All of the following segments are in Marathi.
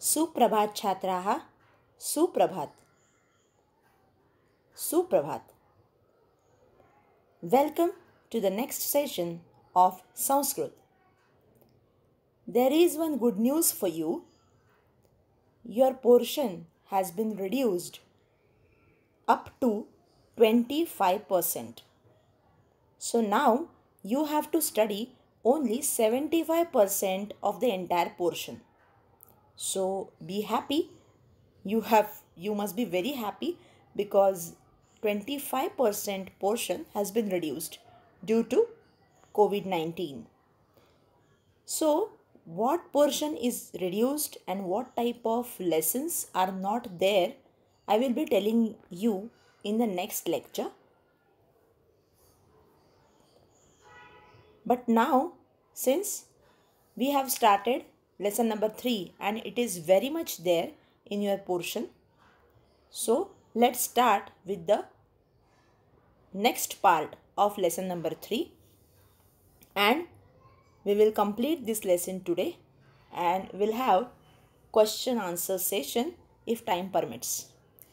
सुप्रभात छात्राः सुप्रभात सुप्रभात Welcome to the next session of Sanskrit. There is one good news for you. Your portion has been reduced up to 25%. So now you have to study only 75% of the entire portion. So be happy. You have you must be very happy because 25% portion has been reduced due to COVID-19. So what portion is reduced and what type of lessons are not there I will be telling you in the next lecture. But now, since we have started lesson number 3 and it is very much there in your portion, so let's start with the next part of lesson number 3 and we will complete this lesson today and we'll have question answer session if time permits.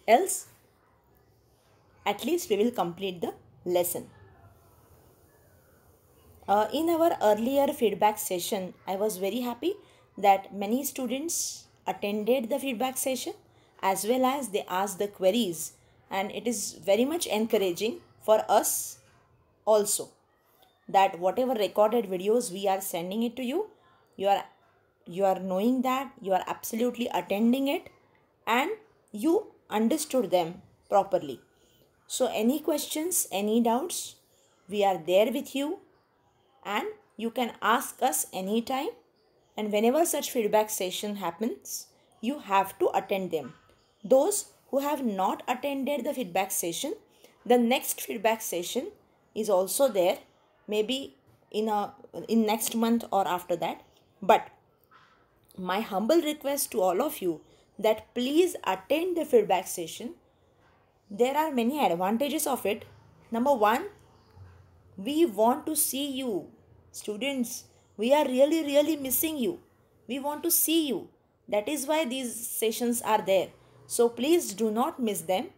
Else at least we will complete the lesson. Uh, in our earlier feedback session, I was very happy that many students attended the feedback session as well as they asked the queries, and it is very much encouraging for us also that whatever recorded videos we are sending it to you, you are you are knowing that you are absolutely attending it and you understood them properly. So, any questions, any doubts, we are there with you and you can ask us anytime and whenever such feedback session happens you have to attend them. Those who have not attended the feedback session the next feedback session is also there maybe in a in next month or after that. But my humble request to all of you that please attend the feedback session. There are many advantages of it. Number 1 we want to see you Students, we are really, really missing you. We want to see you. That is why these sessions are there. So please do not miss them.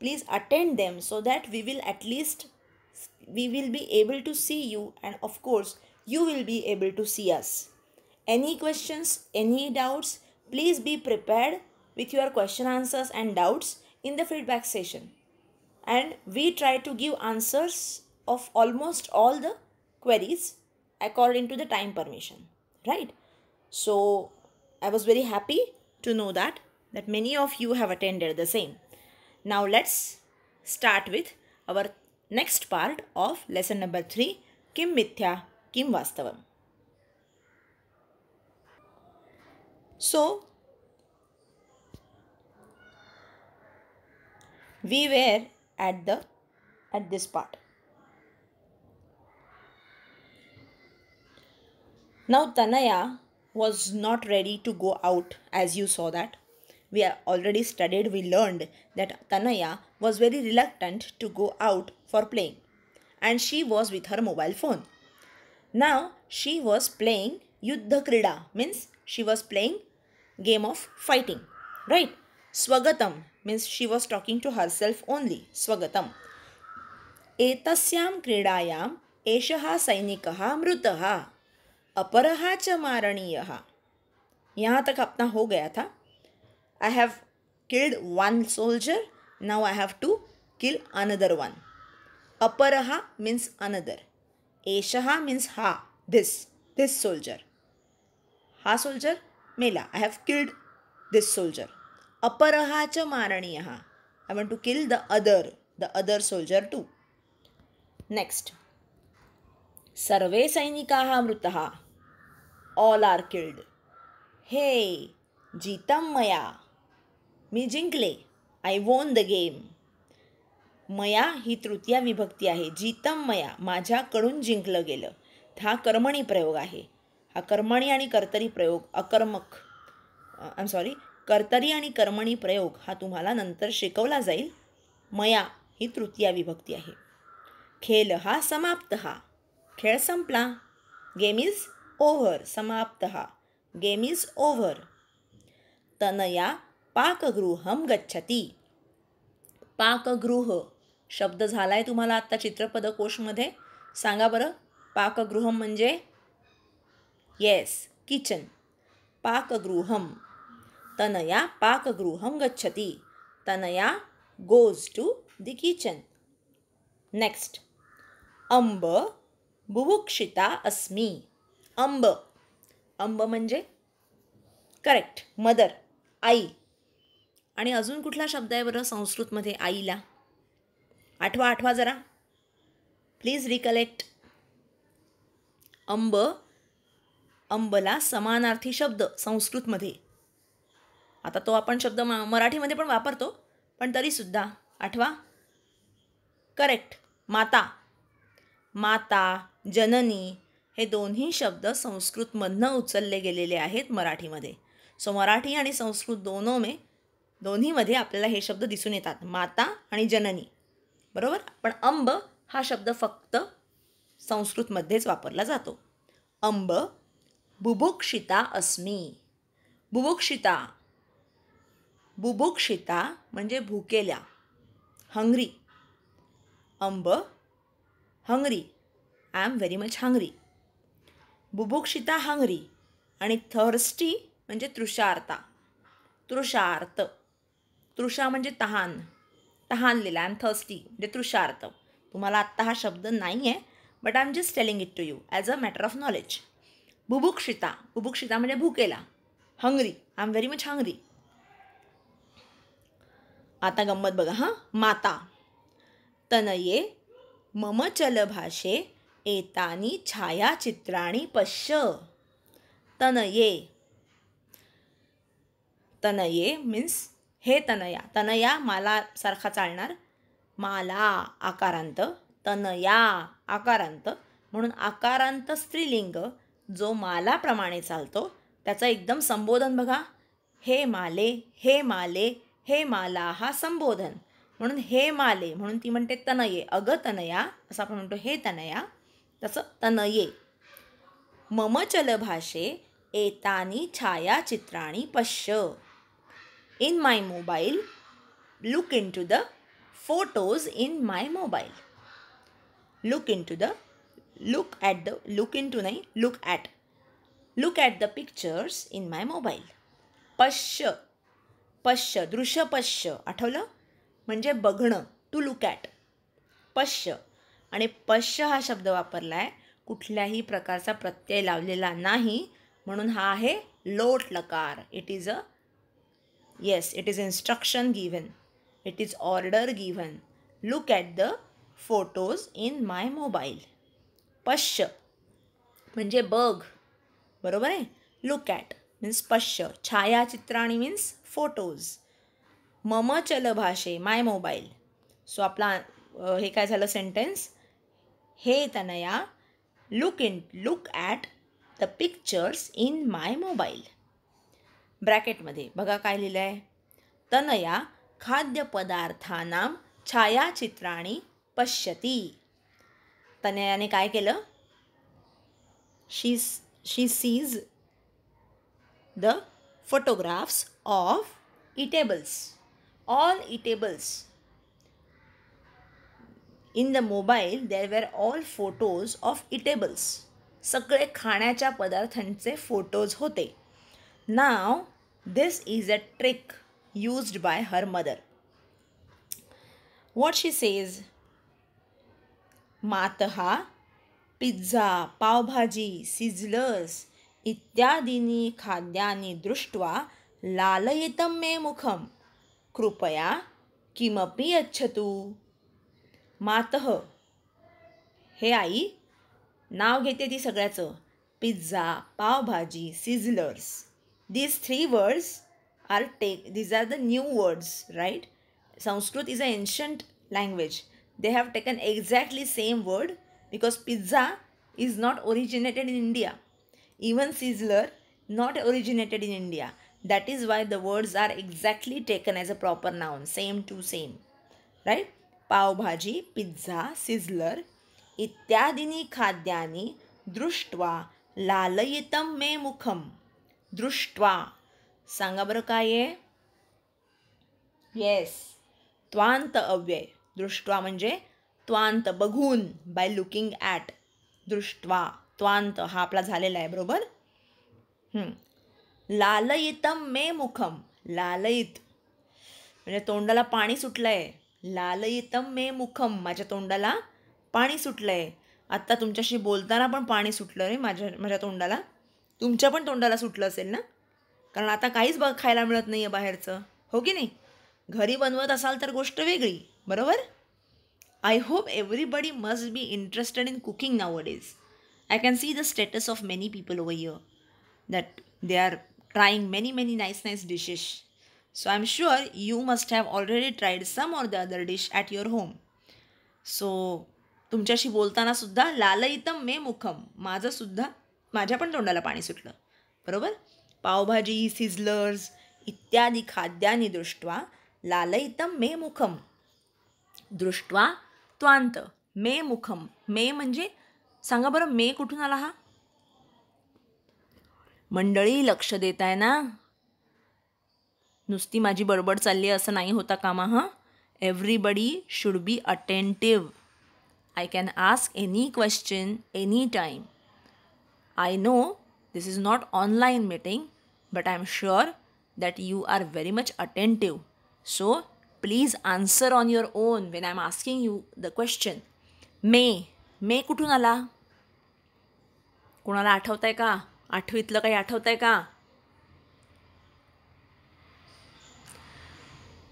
Please attend them so that we will at least we will be able to see you and of course you will be able to see us. Any questions, any doubts, please be prepared with your question answers and doubts in the feedback session. And we try to give answers of almost all the queries according to the time permission right? So i was very happy to know that that many of you have attended the same. Now let's start with our next part of lesson number 3 kim mithya kim vastavam. So we were at the at this part Now, Tanaya was not ready to go out as you saw that. We have already studied, we learned that Tanaya was very reluctant to go out for playing and she was with her mobile phone. Now she was playing Yuddha Krida means she was playing game of fighting, right? Swagatam means she was talking to herself only. Swagatam. Etasyam Kridayam Eshaha Sainikah Mrutaha अपरहा च मारणीय यहाँ तक अपना हो गया था। I have killed one soldier now I have to kill another one अपरहा means another एषः मीन्स हा दिस दिस सोल्जर हा सोल्जर मेला. I have killed this soldier अपरहा च मारणीय I want to kill the other the other soldier too next सर्वे सैनिकाः मृतः। All are killed. हे जीतम मया. मी जिंकले. आय वोन द गेम मया ही तृतीया विभक्ती आहे. जीतम मया माझ्याकडून जिंकलं गेलं. हा कर्मणी प्रयोग आहे. हा कर्मणी आणि कर्तरी प्रयोग अकर्मक आय सॉरी कर्तरी आणि कर्मणी प्रयोग हा तुम्हाला नंतर शिकवला जाईल. मया ही तृतीया विभक्ती आहे. खेल हा समाप्त हा. खेळ संपला. गेम इज ओव्हर समाप्त. गेम इज ओव्हर तनया पाकगृहम गच्छती. पाकगृह. शब्द झाला आहे तुम्हाला आत्ता चित्रपदकोशमध्ये? सांगा बरं. पाकगृहम म्हणजे? येस किचन पाकगृहम तनया पाकगृहम गच्छती. Tanaya goes to the kitchen next Amb बुभुक्षिता अस्मी. अंब. अंब म्हणजे करेक्ट मदर आई. आणि अजून कुठला शब्द आहे बरं संस्कृतमध्ये आईला? आठवा आठवा जरा. प्लीज रिकलेक्ट अंब अंबला समानार्थी शब्द संस्कृतमध्ये. आता तो आपण शब्द म मराठीमध्ये पण वापरतो पण तरीसुद्धा. आठवा. करेक्ट माता. माता जननी. हे दोन्ही शब्द संस्कृतमधनं उचलले गेलेले आहेत मराठीमध्ये. सो मराठी आणि संस्कृत दोनो मे दोन्हीमध्ये आपल्याला हे शब्द दिसून येतात. माता आणि जननी. बरोबर? पण अंब हा शब्द फक्त संस्कृतमध्येच वापरला जातो. अंब बुभुक्षिता अस्मी. बुभुक्षिता. बुभुक्षिता म्हणजे भुकेल्या. Hungry. Amb hungry. I am very much hungry बुभुक्षिता hungry आणि थर्स्टी म्हणजे तृषार्ता. तृषार्त. तृषा म्हणजे तहान. तहानलेला अँड थर्स्टी म्हणजे तृषार्थ तुम्हाला आत्ता हा शब्द नाही आहे but I am just telling it to you as a matter of knowledge बुभुक्षिता. बुभुक्षिता म्हणजे भुकेला. Hungry. I am very much hungry आता गंमत बघा हां. माता. तनये मम चलभाषे एतानी छायाचित्राणी पश्य। तनये। तनये मीन्स हे तनया। तनया माला सारखा चालणार। माला आकारांत। तनया आकारांत। म्हणून आकारांत स्त्रीलिंग जो मालाप्रमाणे चालतो त्याचं एकदम संबोधन बघा. हे माले हे माले हे माला हा संबोधन. म्हणून हे माले म्हणून ती म्हणते तनये अग तनया असं आपण म्हणतो हे तनया. तसं तनये मम चलभाषे एतानी छायाचित्राणी पश्य. In my mobile look into the photos in my mobile look into the look at the look into नाही look at look at the pictures in my mobile पश्य. पश्य दृश्य पश्य. आठवलं? म्हणजे बघणं टू लुक ॲट पश्य. आणि पश्य हा शब्द वापरला आहे कुठल्याही प्रकारचा प्रत्यय लावलेला नाही म्हणून हा आहे लोट लकार it is a yes it is instruction given it is order given look at the photos in my mobile पश्य म्हणजे बघ. बरोबर आहे? लुक ॲट मीन्स पश्य छायाचित्राणी मीन्स फोटोज मम चल भाषे माय मोबाईल सो आपला हे काय झालं सेंटेन्स हे Tanaya look in look at the pictures in my mobile ब्रॅकेटमध्ये बघा काय लिहिलं आहे तनया खाद्यपदार्थानां छायाचित्राणी पश्यती. तनयाने काय केलं? She she sees the photographs of eatables all eatables in the mobile there were all photos of eatables सगळे खाण्याच्या पदार्थांचे फोटोज होते. Now this is a trick used by her mother what she says मातहा pizza pav bhaji sizzlers इत्यादीनी खाद्यानि दृष्ट्वा लालयितं मे मुखं कृपया किमपि यच्छतु. मातह. हे आई नाव घेते ती सगळ्याचं. Pizza pav bhaji sizzlers. These three words are take these are the new words right Sanskrit is a ancient language they have taken exactly same word because pizza is not originated in India even sizzler not originated in India that is why the words are exactly taken as a proper noun same to same right pav bhaji pizza sizzler इत्यादीनी खाद्यानी खाद्यानि दृष्ट्वा लालयितं मे मुखम दृष्ट्वा. सांगा बरं काय आहे? येस त्वांत अव्यय. दृष्ट्वा म्हणजे त्वांत बघून बाय लुकिंग ॲट दृष्ट्वा. त्वांत हा आपला झालेला आहे बरोबर? लालयितम मे मुखम लालयित. म्हणजे तोंडाला पाणी सुटलं आहे लालयितम मे मुखम माझ्या तोंडाला पाणी सुटलं आहे आत्ता तुमच्याशी बोलताना पण पाणी सुटलं रे माझ्या माझ्या तोंडाला. तुमच्या पण तोंडाला सुटलं असेल ना? कारण आता काहीच बघ खायला मिळत नाही आहे बाहेरचं. हो की नाही? घरी बनवत असाल तर गोष्ट वेगळी बरोबर? I hope everybody must be interested in cooking now days I can see the status of many people over here that they are trying many many nice nice dishes so I am sure you must have already tried some or the other dish at your home so तुमच्याशी बोलताना सुद्धा लालईतम मे मुखम. माझंसुद्धा माझ्या पण तोंडाला पाणी सुटलं. बरोबर? पावभाजी सिझलर्स इत्यादी खाद्यानी दृष्ट्वा लालईतम मे मुखम. दृष्ट्वा त्वांत. मे मुखम. मे म्हणजे सांगा बरं मे कुठून आला हा? मंडळी लक्ष देत आहे ना? नुसती माझी बडबड चालली आहे असं नाही होता कामा हां? Everybody should be attentive I can ask any question any time I know this is not online meeting but I am sure that you are very much attentive so please answer on your own when I am asking you the question मे मे कुठून आला? कोणाला आठवत आहे का? आठवीतलं काही आठवत आहे का?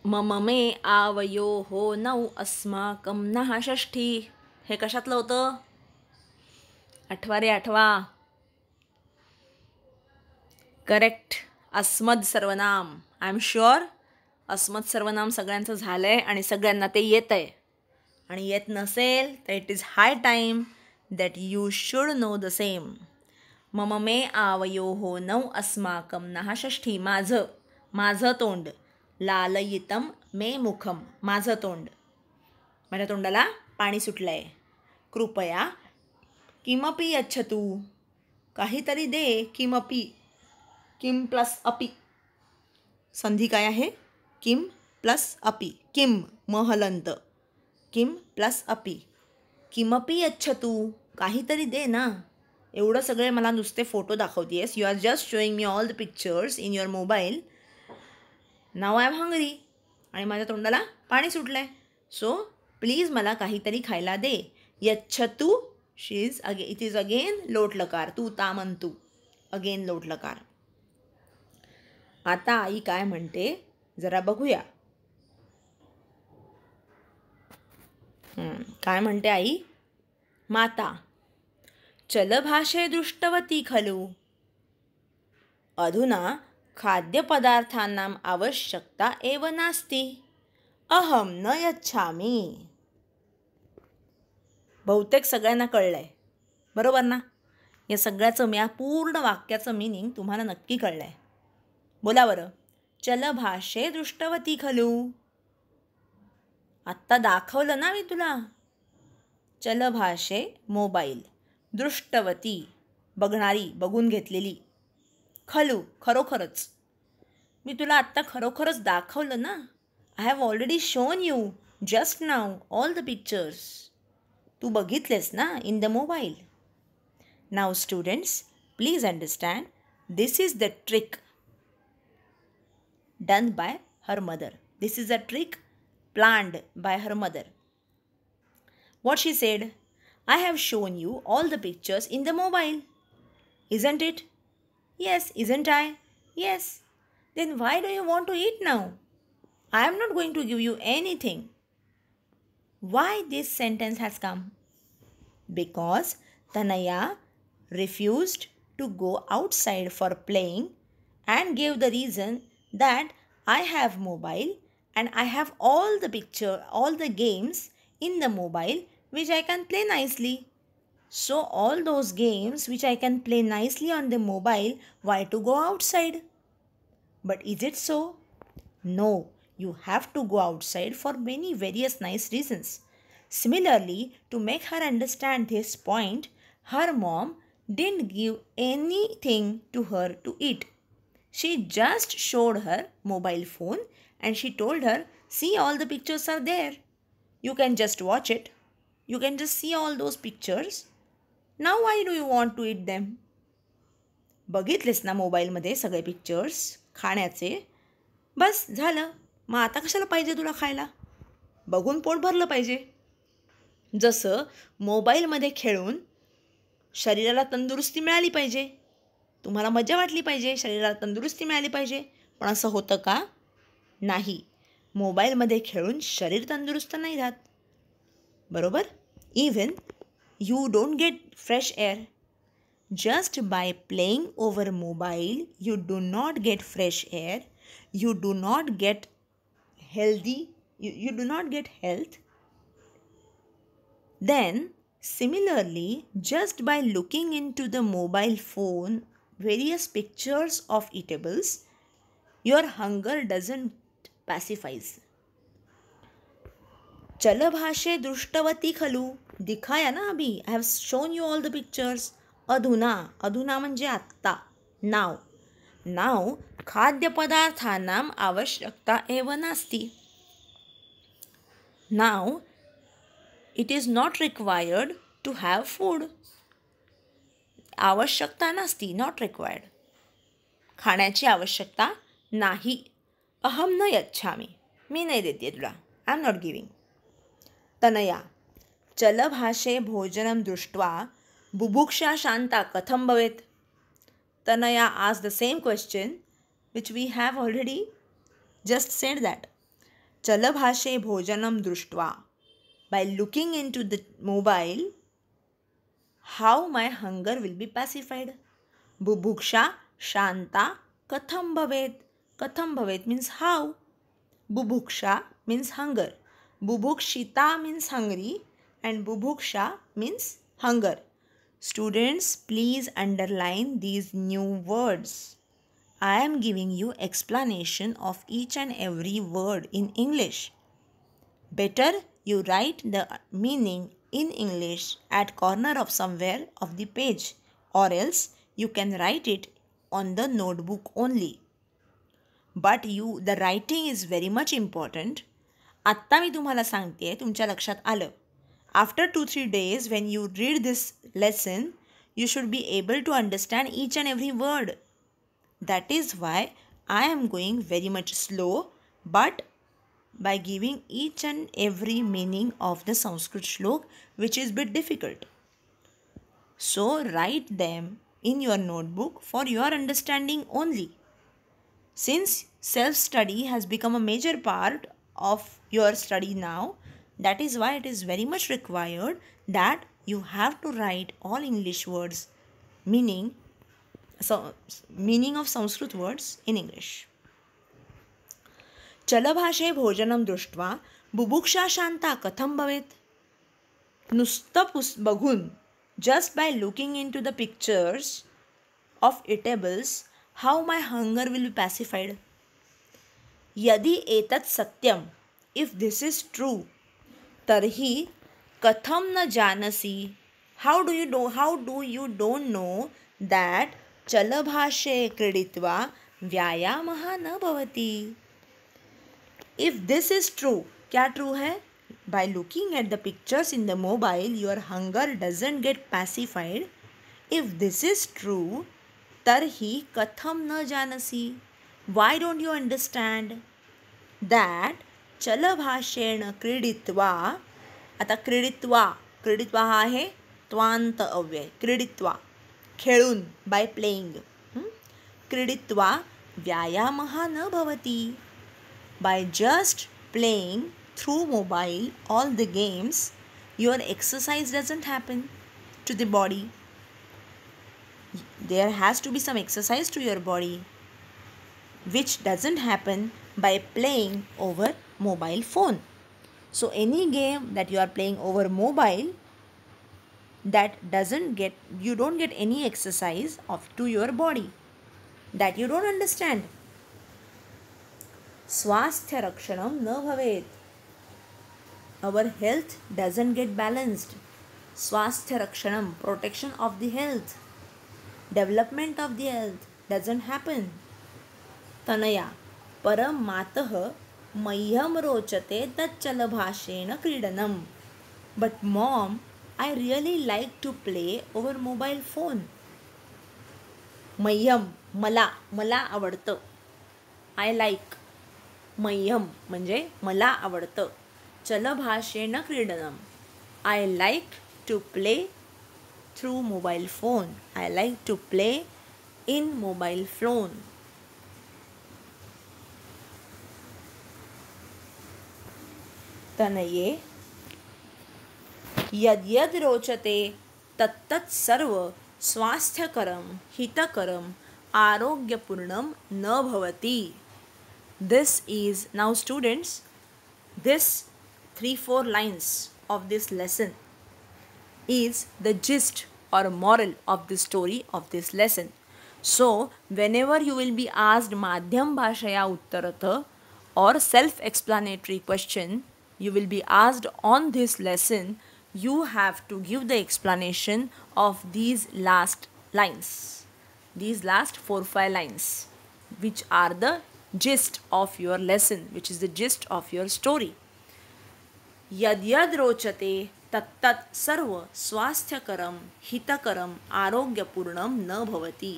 मम मे आवयो हो नऊ अस्माकम नहा षष्ठी. हे कशातलं होतं? आठवा रे आठवा. करेक्ट अस्मद सर्वनाम. आय एम शुअर अस्मद सर्वनाम सगळ्यांचं झालं आहे आणि सगळ्यांना ते येत आहे आणि येत नसेल तर it is high time that you should know the same मम मे आवयो हो नऊ अस्माकम नहा षष्ठी. माझं. माझं तोंड. लालयितम मे मुखम माझं तोंड. माझ्या तोंडाला पाणी सुटलं आहे कृपया किमपी यच्छतू. काहीतरी दे किमपी. किम प्लस अपी. संधी काय आहे? किम प्लस अपी. किम महलंत किम प्लस अपी. किमपी यच्छतू. काहीतरी दे ना. एवढं सगळे मला नुसते photo दाखवतेस you are just showing me all the pictures in your mobile now I am hungry आणि माझ्या तोंडाला पाणी सुटलं आहे सो प्लीज मला काहीतरी खायला दे. यच्छतू. She is again it is again लोट लकार. तू ता तू. अगेन लोट लकार. आता आई काय म्हणते? जरा बघूया. काय म्हणते आई? माता चलभाषे दृष्टवती खलू. अधुना खाद्यपदार्थांनाम आवश्यकता एव नास्ति। अहम न यच्छामी। बहुतेक सगळ्यांना कळलं आहे बरोबर ना? या सगळ्याचं मी या पूर्ण वाक्याचं मिनिंग तुम्हाला नक्की कळलं आहे बोला बरं. चल भाषे दृष्टवती खलू. आत्ता दाखवलं ना मी तुला? चल भाषे मोबाईल. दृष्टवती. बघणारी बघून घेतलेली. खलू खरोखरच. मी तुला आत्ता खरोखरच दाखवलं ना? I have already shown you just now all the pictures तू बघितलेस ना in the mobile now students please understand this is the trick done by her mother this is a trick planned by her mother what she said I have shown you all the pictures in the mobile isn't it Yes, isn't I? Yes. Then why do you want to eat now? I am not going to give you anything. Why this sentence has come? Because Tanaya refused to go outside for playing and gave the reason that I have mobile and I have all the picture all the games in the mobile which I can play nicely. So, all those games which I can play nicely on the mobile, why to go outside? But is it so? No, you have to go outside for many various nice reasons. Similarly, to make her understand this point, her mom didn't give anything to her to eat. She just showed her mobile phone and she told her, See, all the pictures are there. You can just watch it. You can just see all those pictures. Now why do you want to eat them बघितलेस ना मोबाईलमध्ये सगळे पिक्चर्स खाण्याचे? बस झालं. मग आता कशाला पाहिजे तुला खायला? बघून पोट भरलं पाहिजे. जसं मोबाईलमध्ये खेळून शरीराला तंदुरुस्ती मिळाली पाहिजे. तुम्हाला मजा वाटली पाहिजे शरीराला तंदुरुस्ती मिळाली पाहिजे. पण असं होतं का? नाही. मोबाईलमध्ये खेळून शरीर तंदुरुस्त नाही राहत. बरोबर? Even You don't get fresh air just by playing over mobile you do not get fresh air you do not get healthy you you do not get health Then, similarly, just by looking into the mobile phone various pictures of eatables, your hunger doesn't pacifies. चलभाषे दृष्टवती खलू दिखाया ना अभी. I have shown you all the pictures अधुना. अधुना म्हणजे आत्ता. नाव नाव खाद्यपदार्थानाम् आवश्यकता एव नास्ति. Now it is not required to have food आवश्यकता नसती. नॉट रिक्वायर्ड खाण्याची आवश्यकता नाही. अहम न यच्छामी. मी नाही देते तुला. I am not giving Tanaya. चलभाषे भोजनं दृष्ट्वा बुभुक्षा शांता कथं भवेत? तनया आज the same question which we have already just said that चलभाषे भोजनं दृष्ट्वा by looking into the mobile how my hunger will be pacified बुभुक्षा शांता कथं भवेत? कथं भवेत मीन्स हाऊ बुभुक्षा means hunger बुभुक्षिता means hungry and Bubhuksha means hunger. Students, please underline these new words. I am giving you explanation of each and every word in English. Better you write the meaning in English at corner of somewhere of the page or else you can write it on the notebook only. But you the writing is very much important. आत्ता मी तुम्हाला सांगते तुमच्या लक्षात आलं after 2-3 days when you read this lesson, you should be able to understand each and every word. That is why I am going very much slow but by giving each and every meaning of the Sanskrit shlok which is bit difficult. So write them in your notebook for your understanding only. Since self-study has become a major part of your study now, that is why it is very much required that you have to write all English words, meaning so meaning of Sanskrit words in English. चलभाषे भोजनं दृष्ट्वा बुभुक्षा शांता कथम भवेत नुसतं पुस बघून just by looking in to the pictures of eatables how my hunger will be pacified यदि एतत् Satyam if this is true तरही कथम न जानसी। How do you do how do you don't know that चलभाषे क्रीड़िवा व्यायाम न भवती? इफ़ दिस इज़ ट्रू क्या ट्रू है? By looking at the pictures in the mobile your hunger doesn't get pacified if this is true तरही कथम न जानसी। Why don't you understand that चलभाषेण क्रीडित्वा आता क्रीडित्वा क्रीडित्वा हा आहे त्वांत अव्यय क्रीडित्वा खेळून बाय प्लेईंग क्रीडित्वा व्यायाम हा न भवती by just playing through mobile all the games your exercise doesn't happen to the body there has to be some exercise to your body which doesn't happen by playing over mobile phone. So any game that you are playing over mobile that doesn't get you don't get any exercise of to your body that you don't understand. Swasthya rakshanam. Our health doesn't get balanced. Swasthya rakshanam protection of the health. Development of the health doesn't happen. Tanaya मातः मह्यं रोचते तच्चलभाषेण क्रीडनं but mom I really like to play over mobile phone मह्यम मला मला आवडतं. आय लाईक मह्यम म्हणजे मला आवडतं. चलभाषेण क्रीडनम. I like to play through mobile phone I like to play in mobile phone तनये यद्यद् रोचते तत्तत् सर्व स्वास्थ्यकरं हितकरम् आरोग्यपूर्णं न भवति this is now students this 3 4 lines of this lesson is the gist or moral of the story of this lesson so whenever you will be asked madhyam bhashaya uttaratha or self explanatory question you will be asked on this lesson you have to give the explanation of these last lines these last 4 5 lines which are the gist of your lesson, which is the gist of your story. यद यद रोचते तत्तत् सर्व स्वास्थ्यकरम हितकरम आरोग्यपूर्णम न भवती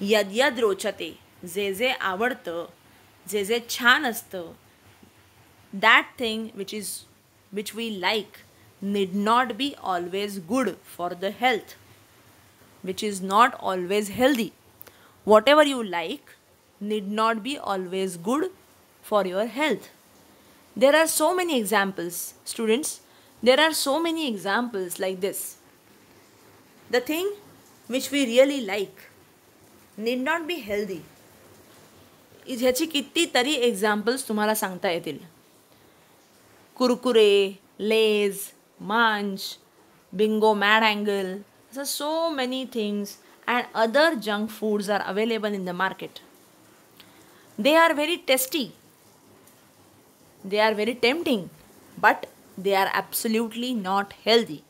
यद यद रोचते जे जे आवडतं जे जे छान असतं That thing which is which we like need not be always good for the health which is not always healthy whatever you like need not be always good for your health. There are so many examples, students. There are so many examples like this. The thing which we really like need not be healthy. ह्याची कितीतरी एक्झाम्पल्स तुम्हाला सांगता येतील Kurkure, Lays, Munch, Bingo Mad Angle. So, so many things and other junk foods are available in the market. They are very tasty. They are very tempting. But they are absolutely not healthy.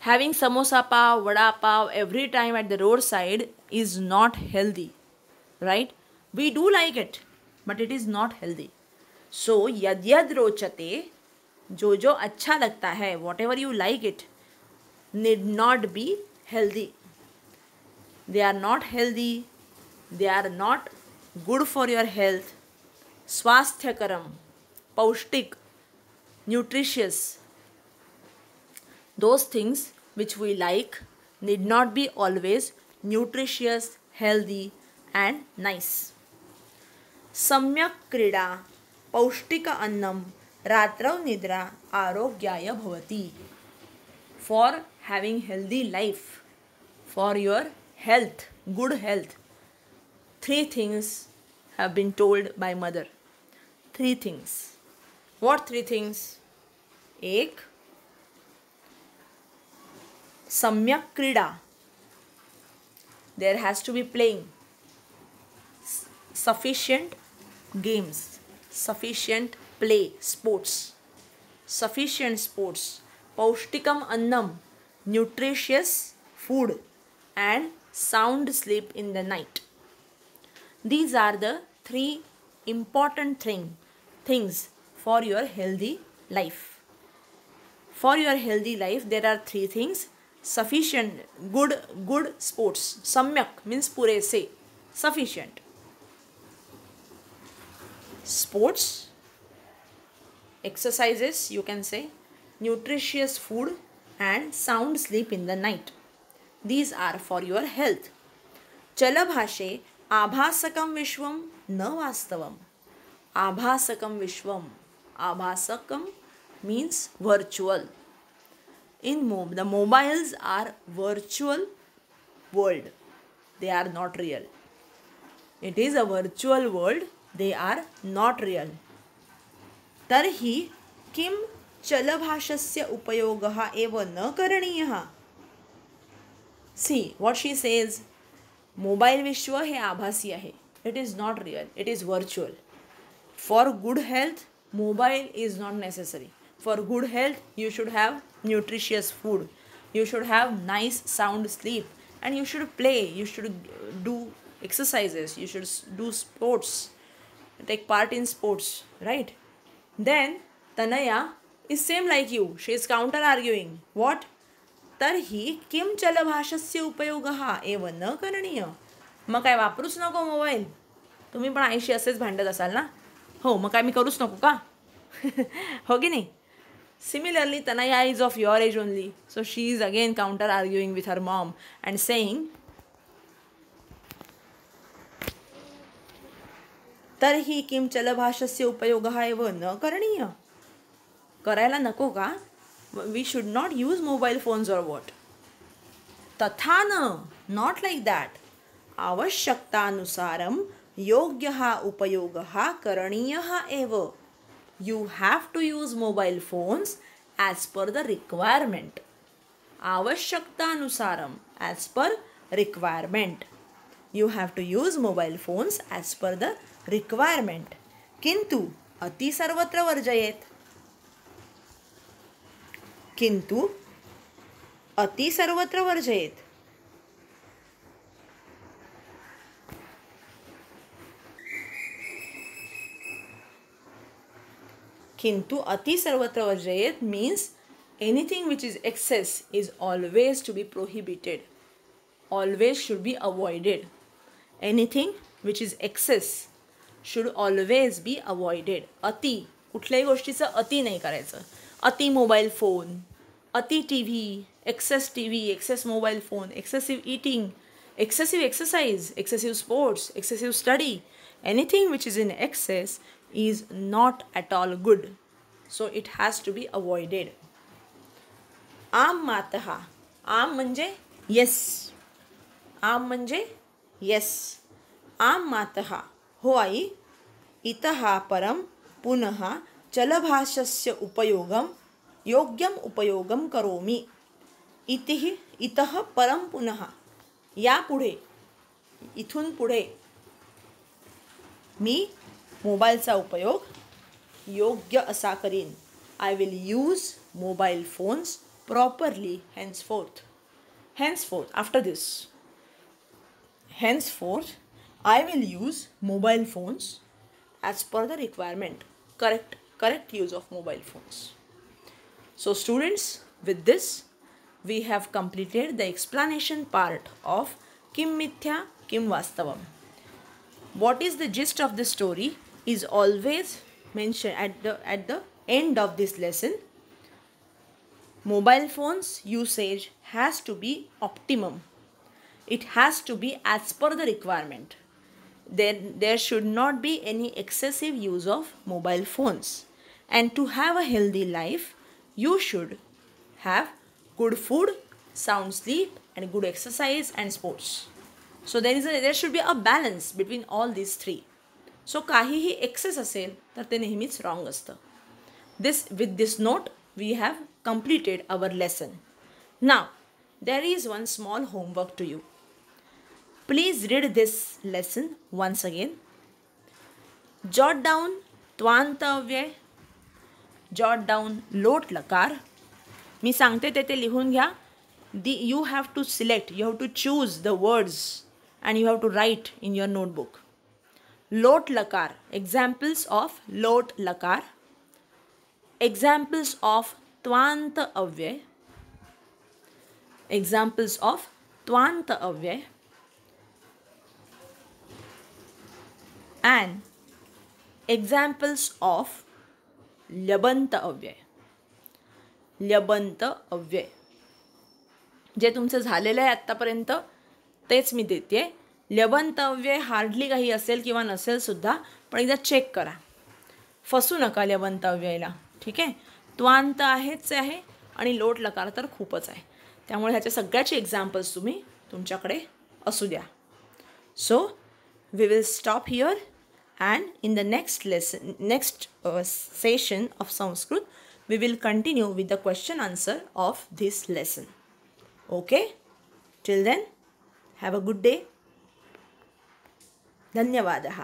Having samosa pav, vada pav every time at the roadside is not healthy. Right? We do like it, but it is not healthy. So यद्यद रोचते जो जो अच्छा लगता है whatever you like it need not be healthy they are not healthy they are not good for your health स्वास्थ्यकरम पौष्टिक nutritious those things which we like need not be always nutritious healthy and nice सम्यक क्रीड़ा पौष्टिक अन्न रात्रव निद्रा आरोग्याय भवती. For having healthy life for your health good health three things have been told by mother three things what three things एक सम्यक क्रीडा. There has to be playing sufficient games sufficient play sports sufficient sports paustikam annam nutritious food and sound sleep in the night. These are the three important thing, things for your healthy life. For your healthy life, there are three things sufficient, good, good sports. Samyak means pure say, sufficient Sports, exercises, you can say, nutritious food, and sound sleep in the night. These are for your health चलभाषे आभासकम विश्वम न वास्तवम आभासकम विश्वम आभासकम means virtual in mo the mobiles are virtual world they are not real it is a virtual world they are not real तर्हि किं चलभाषस्य उपयोगः एव न करणीयः? See what she says mobile विश्व हे आभासी आहे. It is not real it is virtual for good health mobile is not necessary for good health you should have nutritious food you should have nice sound sleep and you should play you should do exercises you should do sports take part in sports right? Then tanaya is same like you. She is counter arguing what तर्हि किं चलभाषस्य उपयोगः एव न करणीय. मग काय वापरूच नको मोबाईल. तुम्ही पण आईशी असेच भांडत असाल ना? हो मग काय मी करूच नको का? हो की नाही? Similarly Tanaya is of your age only so she is again counter arguing with her mom and saying तर्हि किं चलभाषस्य उपयोगः एव न करणीय. करायला नको का? We should not use mobile phones or what तथा न नॉट लाईक दॅट आवश्यकतानुसारं योग्यः उपयोगः करणीयः एव. You have to use mobile phones as per the requirement आवश्यकतानुसारम as per requirement you have to use mobile phones as per the requirement किंतु अति सर्वत्र वर्जयेत किंतु अति सर्वत्र वर्जयेत किंतु अति सर्वत्र वर्जयेत means anything which is excess is always to be prohibited always should be avoided anything which is excess should always be avoided अति कुठल्याही गोष्टीचं अति नाही करायचं. अति मोबाईल फोन अति T V excess T V excess mobile phone excessive eating excessive exercise excessive sports excessive study anything which is in excess is not at all good so it has to be avoided आम मातहा. आम म्हणजे येस आम म्हणजे येस आम मातहा. हो आई इतः परं पुनः चलभाषस्य उपयोगं, योग्यम् उपयोगं करोमि। इति, इतः परं पुनः। यापुढे इथून पुढे। मी मोबाईलचा उपयोग योग्य असा करीन. I will use mobile phones properly henceforth henceforth after this hence I will use mobile phones as per the requirement. Correct, correct use of mobile phones. So students, with this, we have completed the explanation part of Kim Mithya, Kim Vastavam. What is the gist of the story is always mentioned at the, at the end of this lesson. Mobile phones usage has to be optimum. It has to be as per the requirement There, there should not be any excessive use of mobile phones. And to have a healthy life, you should have good food, sound sleep, and good exercise and sports. So there is a there should be a balance between all these three. So काहीही एक्सेस असेल तर ते नेहमीच रॉंग असतं this with this note we have completed our lesson now there is one small homework to you Please read this lesson once again. Jot down त्वांत अव्यय जॉट डाऊन लोट लकार मी सांगते ते ते लिहून घ्या. The you have to select you have to choose the words and you have to write in your notebook लोट लकार एक्झाम्पल्स ऑफ लोट लकार एक्झाम्पल्स ऑफ त्वांत अव्यय एक्झाम्पल्स ऑफ त्वांत अव्यय and examples of लबंत अव्यय लबंत अव्यय जे तुमचं झालेलं आहे आत्तापर्यंत तेच मी देते. लबंत अव्यय हार्डली काही असेल किंवा नसेल सुद्धा पण एकदा चेक करा. फसू नका लबंत अव्ययला ठीक आहे? त्वांत आहेच आहे आणि लोट लकार तर खूपच आहे. त्यामुळे ह्याच्या सगळ्याचे एक्झाम्पल्स तुम्ही तुमच्याकडे असू द्या. So we will stop here and in the next lesson next uh, session of sanskrit we will continue with the question answer of this lesson. Okay? Till then have a good day. ಧನ್ಯವಾದಃ